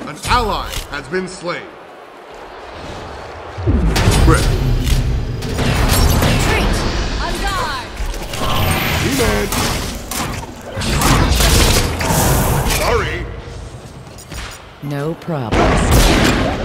An ally has been slain. Rip. Retreat! On guard! He-Man. Sorry. No problem.